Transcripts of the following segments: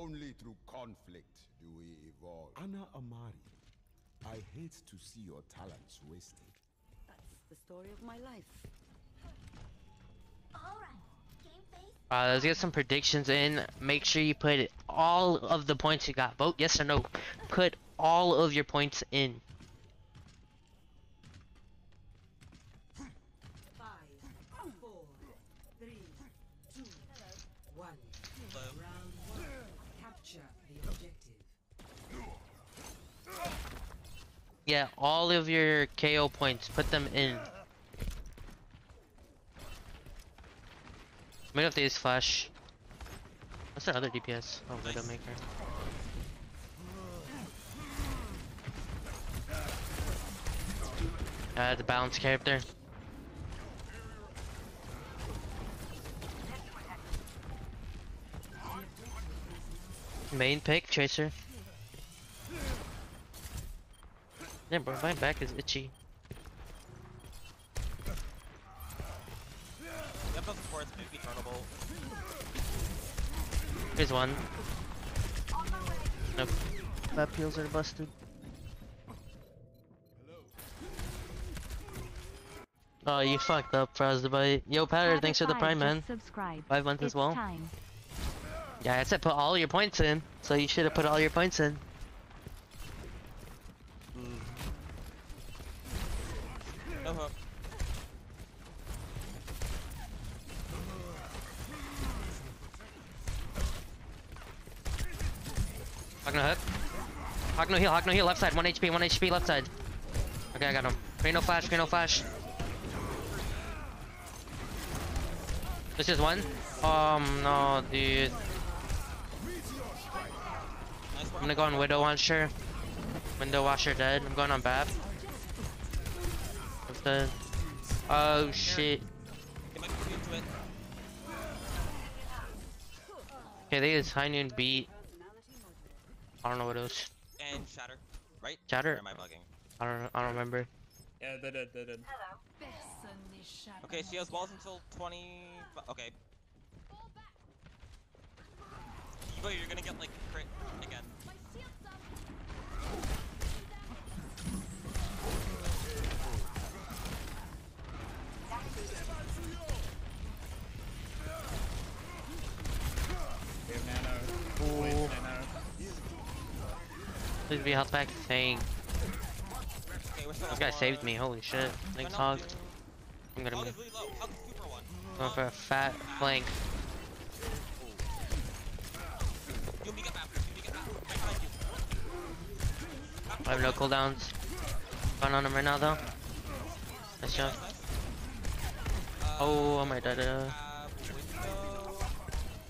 Only through conflict do we evolve. Ana Amari, I hate to see your talents wasted. That's the story of my life. Uh, let's get some predictions in. Make sure you put all of the points you got. Vote yes or no. Put all of your points in. Five, four, three, two, one. Round one. Capture the objective. Yeah, all of your KO points. Put them in. Made up these flash. What's their other DPS? Oh, Widowmaker. Uh, the balance character. Main pick, Tracer. Yeah, bro, my back is itchy. Yep, of course, maybe turnable. Here's one. Nope. That peels are busted. Oh, you fucked up, Frostbite. Yo, Powder, thanks for the prime, man. Subscribe. Five months as well. Time. Yeah, I said put all your points in, so you should have put all your points in. No hook. Hog no hook. Hog no heal, hog no heal, left side, 1 HP, 1 HP, left side. Okay, I got him. Green no flash, green no flash. This is one. Um, no, dude. I'm gonna go on Widow Washer. Window Washer dead. I'm going on Bap. That's dead. Oh shit. Okay, they is High Noon beat. I don't know what it was. And shatter. Right? Shatter? Or am I bugging? I don't. I don't remember. Yeah, they did, they did. Okay, she has walls until 20. Okay. Evo, you're gonna get like crit again. They have nano. Wait, Ooh. nano. Please be health back. Thank. Okay, This guy saved me. Holy shit. Thanks, Hog. I'm gonna Hog be is really low. Hog is super one. going for a fat flank. You me get back. You me get back. Right behind you. I have no cooldowns. Going on him right now though. Nice job. Nice. Oh, I might die. to- Uh, window.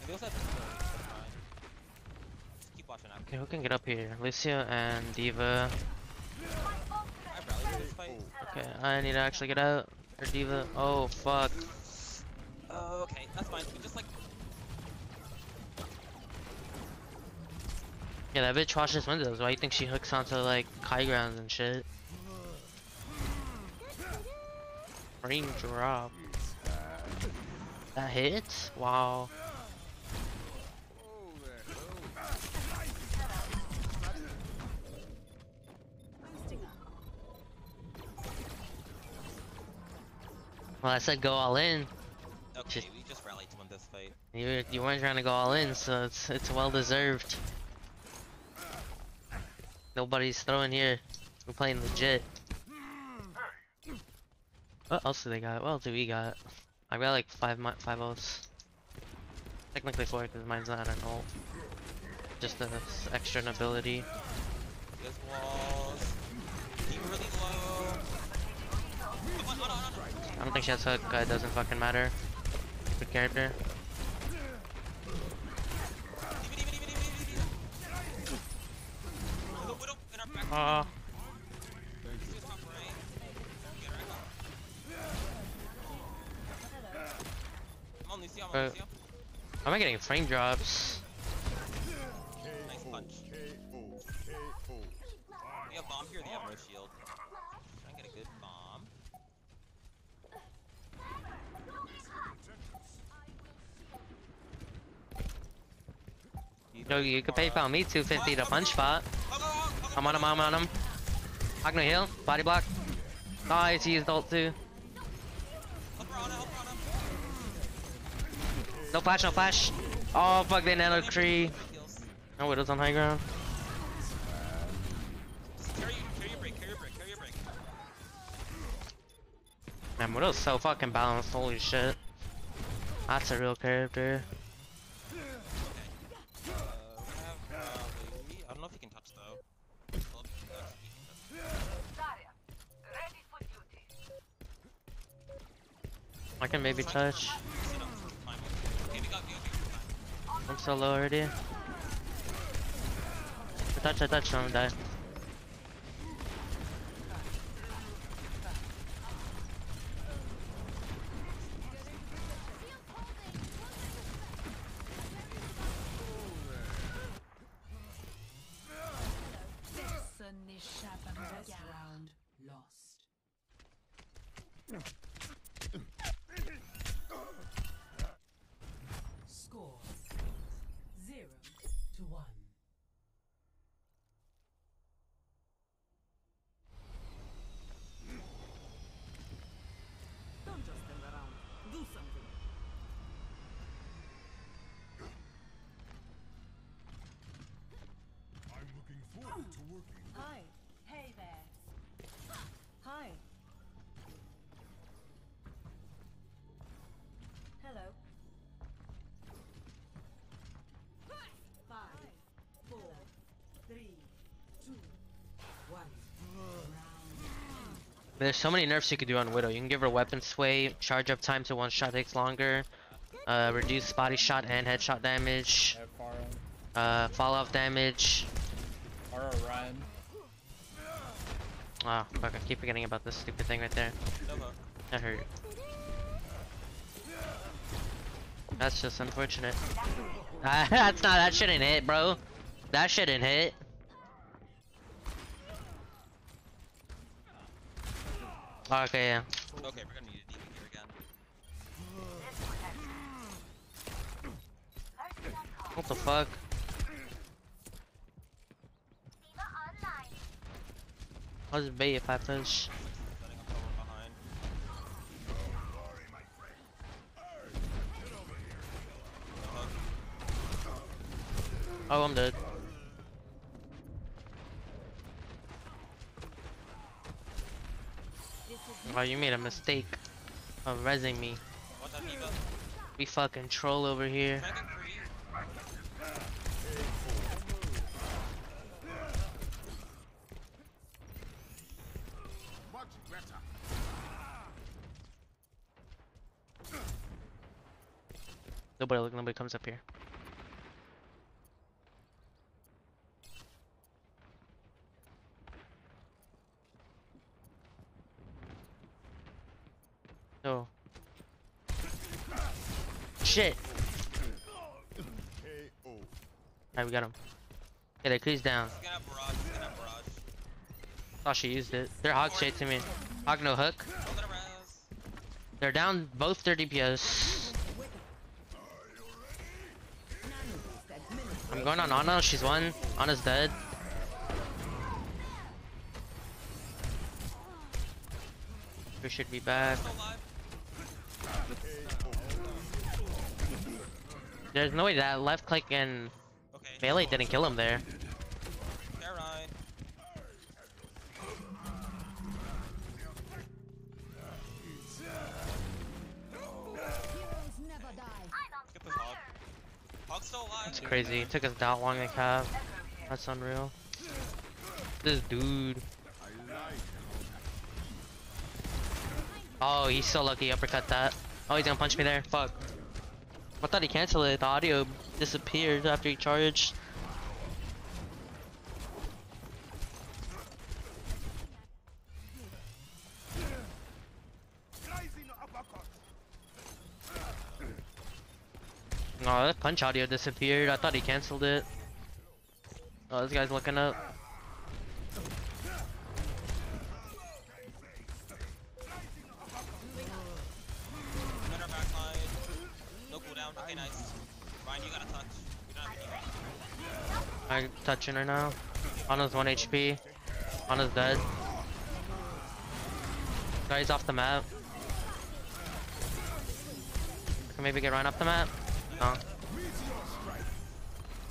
Maybe also have window. That's fine. Just keep watching out. Okay, who can get up here? Lucio and D.Va. I rallied for this fight. Okay, I need to actually get out. Or D.Va. Oh, fuck. Oh, okay, that's fine. We just like Yeah, that bitch washes windows. Why you think she hooks onto like high grounds and shit? Frame drop. That hits? Wow. Well, I said go all in. okay. Just- We just rallied to win this fight. You you weren't trying to go all in, so it's it's well deserved. Nobody's throwing here. We're playing legit. What else do they got? What else do we got? I got like five five O's. Technically four because mine's not an ult. Just s- extra ability. There's walls. I don't think she has hook. Uh, it doesn't fucking matter. Good character. Oh, on Uh, am I getting frame drops? Yo, you could PayPal me 250 to punch spot. I'm on him, I'm on him. Agno heal, body block. Nice, he used ult too. No flash, no flash. Oh fuck, they nano tree. No Widow's on high ground. Man, Widow's so fucking balanced, holy shit. That's a real character. I can maybe touch. I'm so low already. I touch, I touch, I'm gonna die. First round lost. Score zero to one. Don't just stand around. Do something. I'm looking forward to working. Hi. Hey there. Hi. Hello. Five, four, three, two, one. There's so many nerfs you could do on Widow. You can give her weapon sway, charge up time to one shot takes longer, uh, reduce body shot and headshot damage, I have Pharah. uh, fall off damage. Pharah Ryan. Oh, fuck, I keep forgetting about this stupid thing right there. No hook. That hurt. That's just unfortunate. Ah, that's not, that shouldn't hit, bro. That shouldn't hit. Okay, yeah. Okay, we're gonna need a demon here again. What the fuck? I'll just bait if I push. Setting up someone behind. No hook. Oh, I'm dead. Oh, you made a mistake of resing me. What's that, Eva? We fucking troll over here. Can I get free? Much better. Nobody look, nobody comes up here. Oh. Shit! Alright, we got him. Yeah, the cree's down. Thought she used it. They're hog straight to me. Hog no hook. They're down both their DPS. I'm going on Ana, she's one. Ana's dead. We should be back. There's no way that left click and melee didn't kill him there. It's crazy. It took us that long to cap. That's unreal. This dude. Oh, he's so lucky. Uppercut that. Oh, he's gonna punch me there. Fuck. I thought he canceled it. The audio disappeared after he charged. No, that punch audio disappeared. I thought he canceled it. Oh, this guy's looking up. I'm touching her now. Ana's 1 HP. Ana's dead. Guy's off the map. I can maybe get Ryan off the map. No.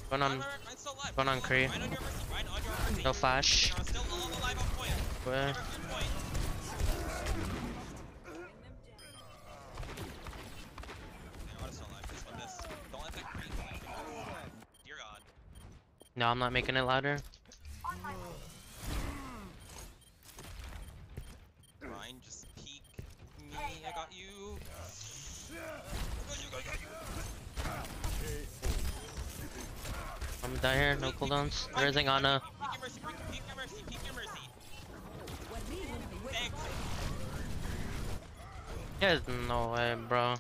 Going on, Ryan, Ryan, Ryan's still alive. going on Kree. Ryan on your mercy. Ryan on your mercy. No flash. You're still al- alive on point. Where? Never good point. Okay, Ryan's still alive. Just win this. Don't let that Kree fight. Dear God. No, I'm not making it louder. Ryan, just peek me. I got you. I got you, got you, got you. I'm gonna here, no cooldowns. Peek your mercy. Thanks. Uh, There's no way, bro.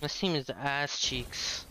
This team is ass cheeks.